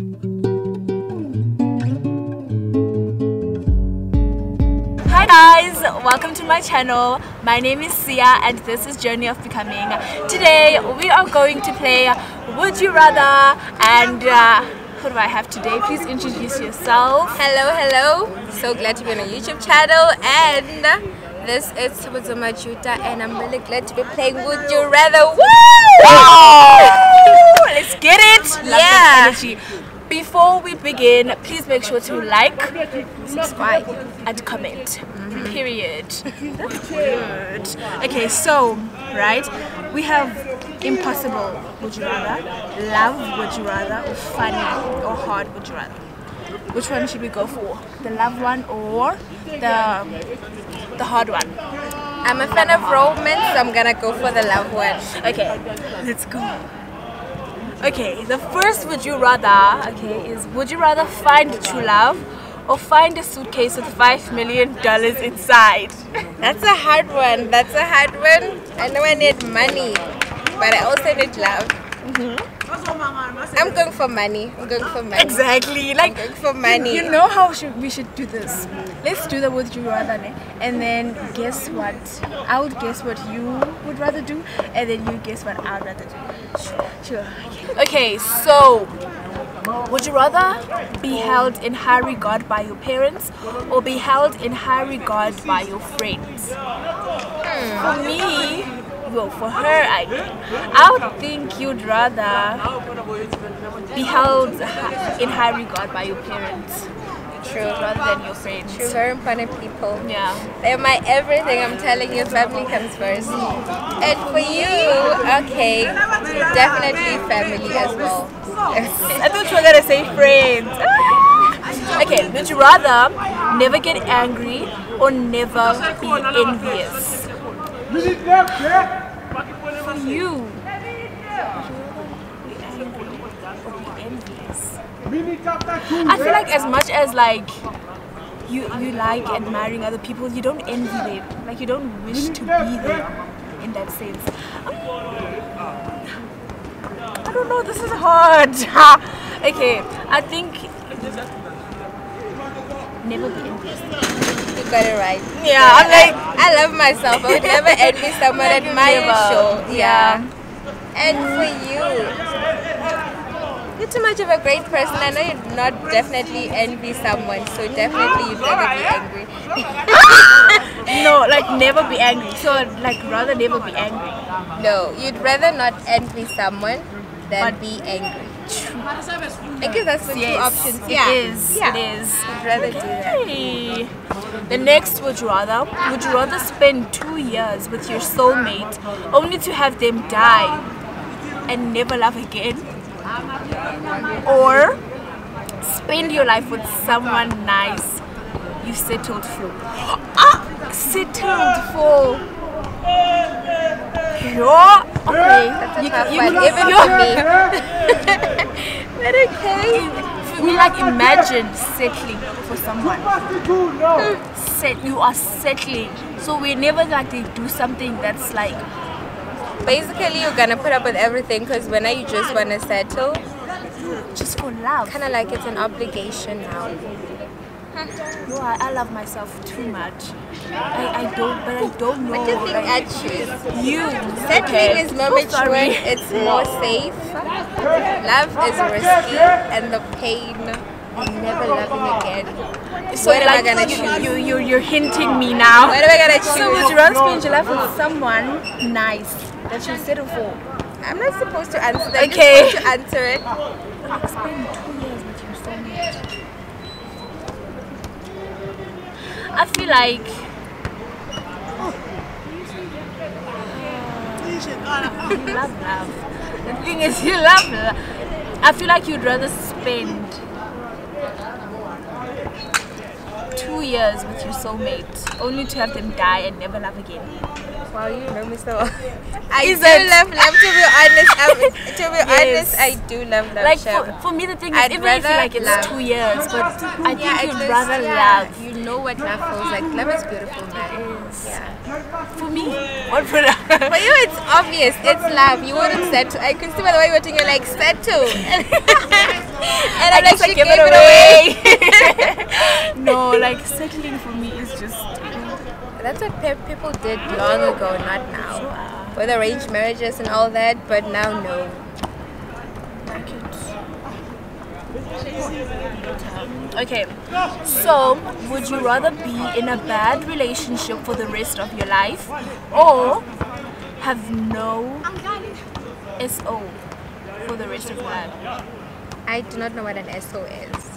Hi guys, welcome to my channel. My name is Sia and this is Journey of Becoming. Today we are going to play Would You Rather and uh, who do I have today? Please introduce yourself. Hello, hello. So glad to be on a YouTube channel and this is Tsivhudzo Juta and I'm really glad to be playing Would You Rather. Woo! Let's get it! Love energy. Before we begin, please make sure to like, subscribe, and comment. Period. Good. Okay, so, right, we have impossible would you rather, love would you rather, or funny or hard would you rather. Which one should we go for? The love one or the the hard one? I'm a fan of romance, so I'm gonna go for the love one. Okay, let's go. Okay, the first would you rather, okay, is would you rather find true love or find a suitcase with five million dollars inside? That's a hard one. That's a hard one. I know I need money, but I also need love. Mm-hmm. I'm going for money. I'm going for money. Exactly, like going for money. You know how should, we should do this? Let's do the would you rather, ne? and then guess what? I would guess what you would rather do, and then you guess what I'd rather do. Sure. Okay, so would you rather be held in high regard by your parents or be held in high regard by your friends? Hmm, for me, well, for her, I, I would think you'd rather be held in high regard by your parents True. rather than your friends. True. Very important people. Yeah. They're my everything. I'm telling you, family comes first. And for you, okay, definitely family as well. I thought you were gonna say friends. okay, would you rather never get angry or never be envious? For you. I feel like as much as like you you like admiring other people, you don't envy them. Like you don't wish to be there in that sense. Um, I don't know, this is hard. okay, I think never be envious. You got it right. Yeah, I'm like I love myself. I would never envy someone at my show. Yeah. And for you, you're too much of a great person. I know you'd not definitely envy someone, so definitely you'd never be angry. no, like never be angry. So like rather never be angry. No, you'd rather not envy someone than But- be angry. I guess that's the two options. it yeah. is, Yeah. it is. I'd rather do that. Okay. The next would you rather? Would you rather spend two years with your soulmate only to have them die and never love again? Or spend your life with someone nice you settled for? Ah! Settled for. Sure. Okay. That's You, you, you, even for me. but okay. Me, like imagine settling for someone. Set, you are settling. So whenever like they do something that's like Basically, you're gonna put up with everything because when are you just wanna settle, just for love. kind of like it's an obligation now. No, I, I love myself too much. I, I don't, but I don't know. What do you think like, I choose? you Settling okay. is more mature, it's more safe. Love is risky, and the pain of never loving again. So what am I like, gonna choose? You, you, you're hinting me now. What am I gonna So would choose? you rather spend your life with someone nice that you settle for? I'm not supposed to answer that. Okay. You're supposed to answer it. Spend two years with your soulmate. I feel like you love love. The thing is, you love love. I feel like you'd rather spend two years with your soulmate only to have them die and never love again. Wow, you know me so well. I Is do it? love love. To be honest, I'm, to be Yes. honest, I do love love. Like for, for me, the thing is, I'd even if you like it's love. two years, but I think yeah, you'd at rather yeah, love. You know what love feels like. Love is beautiful, man. Is Yeah. for me. What for? I? For you, it's obvious. It's love. You wouldn't settle. I could see by the way you're doing. You're like settle. And I I'm guess like, I she give gave it it away. no, like settling for me is just. That's what pe- people did long ago, not now. With arranged marriages and all that, but now no. Okay, so would you rather be in a bad relationship for the rest of your life or have no SO for the rest of your life? I do not know what an SO is.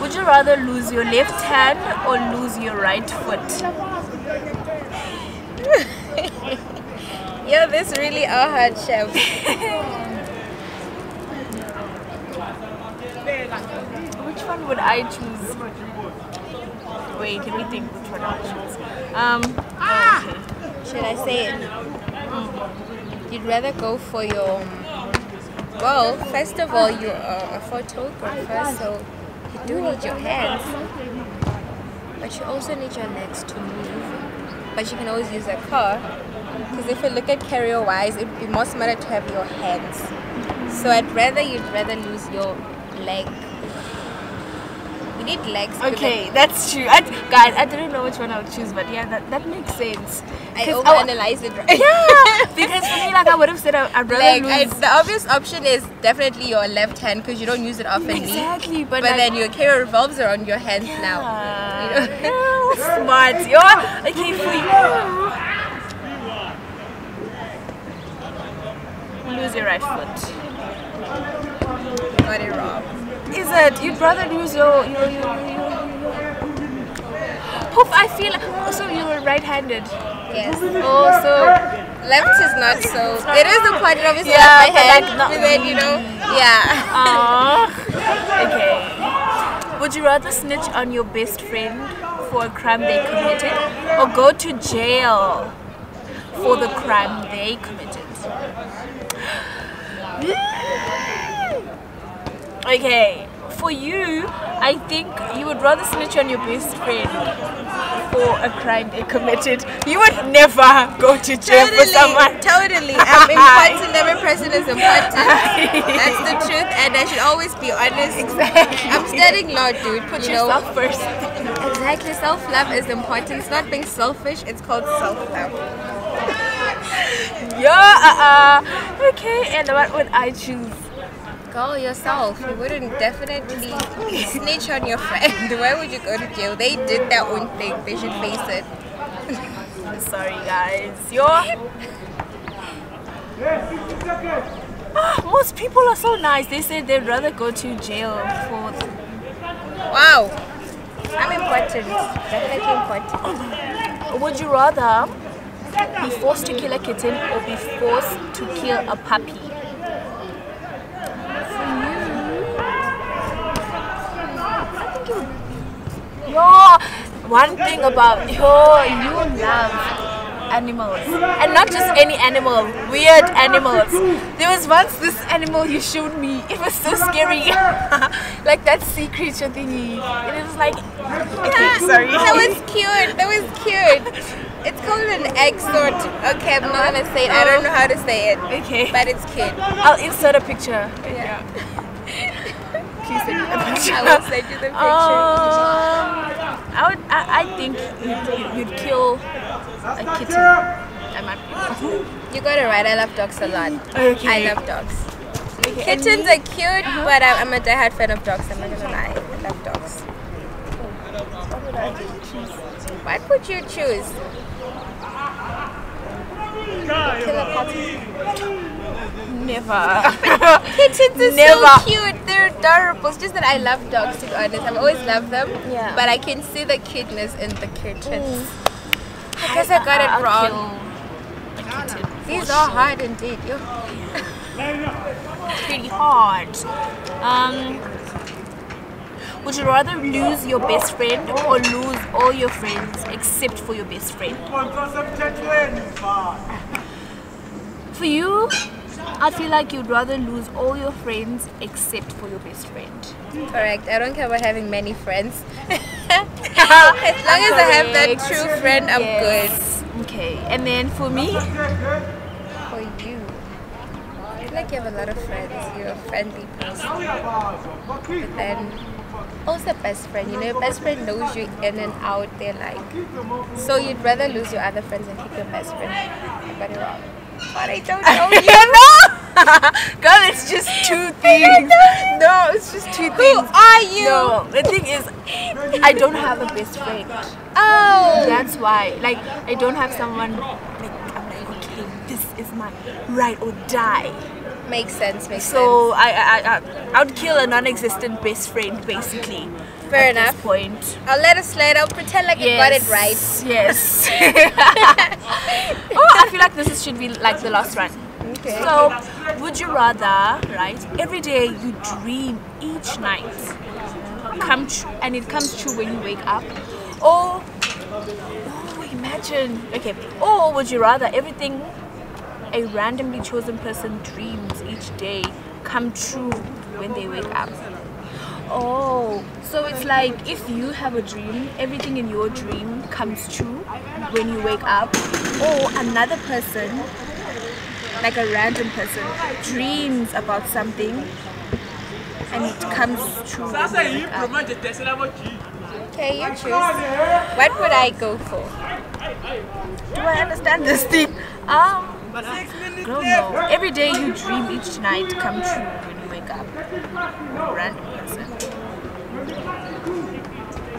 Would you rather lose your left hand or lose your right foot? Yeah, this really are hard, chef. Which one would I choose? Wait, let me think which one I would choose. Um, oh, okay. Should I say it? You'd rather go for your. Well, first of all, you're a, a photographer, so do need your hands. But you also need your legs to move. But you can always use a car. Because if you look at career wise, it would be more smarter to have your hands. So I'd rather you'd rather lose your leg. Need legs. Okay, that's true. I, guys, I didn't know which one I would choose, but yeah, that, that makes sense. I 'Cause I w- overanalyze it, right? yeah, because for me, like I would have said, I- I'd rather Like lose. I, the obvious option is definitely your left hand because you don't use it often. exactly, but, But like, then your career revolves around your hands now. You know? Yeah, smart. You're okay for you. Lose your right foot. Got it wrong. Is it? You'd rather lose your your your your. Poof, I feel also you're right-handed. Yes. Oh, also, Left is not so. It is important, obviously. Yeah, Yeah, my but hand, like not- then you know. Yeah. Aww. Okay. Would you rather snitch on your best friend for a crime they committed or go to jail for the crime they committed? Okay. For you, I think you would rather snitch on your best friend for a crime they committed. You would never go to jail for Totally, someone. totally. I'm important. Every person is important. That's the truth, and I should always be honest. Exactly. I'm studying law, dude. Put you know, yourself first. exactly. Self love is important. It's not being selfish. It's called self love. Yeah, uh-uh. Okay, and what would I choose? Go yourself. You wouldn't definitely snitch on your friend. Why would you go to jail? They did their own thing. They should face it. I'm Sorry, guys. You're. Ah, most people are so nice. They say they'd rather go to jail for. Wow. I'm important. Definitely important. Would you rather be forced to kill a kitten or be forced to kill a puppy? Yo, one thing about yo, you love animals, and not just any animal, weird animals. There was once this animal you showed me. It was so scary, like that sea creature thingy. It was like, okay, sorry. That was cute. That was cute. It's called an axolotl. Okay, I'm not gonna say it. I don't know how to say it. Okay. But it's cute. I'll insert a picture. Yeah. Please send me a picture. I will send you the picture. Um, I would. I, I think you'd, you'd kill a kitten. I might be. You got it right. I love dogs a lot. Okay. I love dogs. Okay, Kittens are cute, but I'm, I'm a diehard fan of dogs. I'm not gonna lie. I love dogs. What would you choose? Kill a puppy. Never. Kittens are Never. so cute. They're adorable. It's just that I love dogs, to be honest. I've always loved them. Yeah. But I can see the cuteness in the kittens. I guess I got it I'll wrong. kill a kitten. These are hard indeed. You. pretty hard. Um, would you rather lose your best friend or lose all your friends except for your best friend? For you, I feel like you'd rather lose all your friends except for your best friend. Correct. I don't care about having many friends. as long as I have that true friend, I'm Yes. Okay, and then for me. For you. I feel like you have a lot of friends. You're a friendly person. But then also best friend. You know, your best friend knows you in and out. They're like, so you'd rather lose your other friends and keep your best friend. I got it wrong. But I don't know you know, girl, it's just two things. No, it's just two Who things. are you? No, the thing is, I don't have a best friend. Oh. That's why. Like, I don't have someone. Like, I'm like, okay, this is my ride or die. Makes sense. Makes sense. So I, I, I, I would kill a non-existent best friend, basically. Fair enough. Point. I'll let it slide. I'll pretend like you got it right. Yes. oh, I feel like this is- should be like the last one. Okay. So, would you rather, right? Every day you dream each night come true, and it comes true when you wake up, or oh, imagine. Okay. Or would you rather everything a randomly chosen person dreams each day come true when they wake up? Oh, so it's like if you have a dream, everything in your dream comes true when you wake up, or another person, like a random person, dreams about something and it comes true when they wake up. Okay, you choose. What would I go for? Do I understand this thing? Um, I don't know. Every day you dream each night come true when you wake up. Random.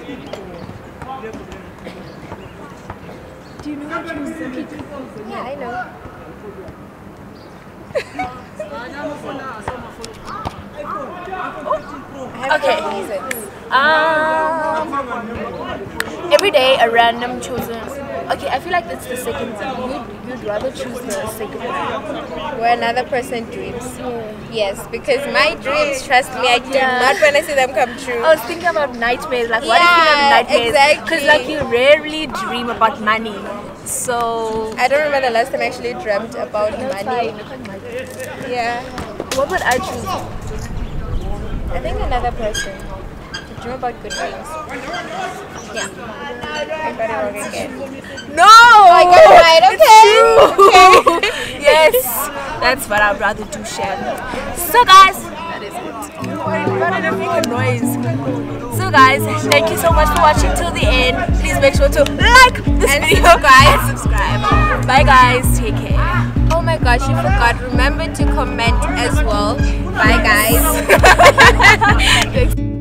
Do you know what you're thinking? Yeah, I know. Okay. Um, every day a random chosen. Okay, I feel like that's the second one. You'd, you'd rather choose the second one. Where another person dreams. Yes, because my dreams, trust me, I do Yeah. not want to see them come true. I was thinking about nightmares. Like, what if you Yeah, have nightmares? Because, like, you rarely dream about money. So, I don't remember the last time I actually dreamt about money. fine. Yeah, What would I choose? I think another person. To dream about good dreams. Yeah. I got it wrong again. No! Oh I got it right, okay. okay. yes, that's what I'd rather do, Shan. So, guys, that is it. What did make a noise? So, guys, thank you so much for watching till the end. Please make sure to like this And video, guys. Subscribe. Bye, guys. Take care. Oh my gosh, you forgot. Remember to comment as well. Bye, guys.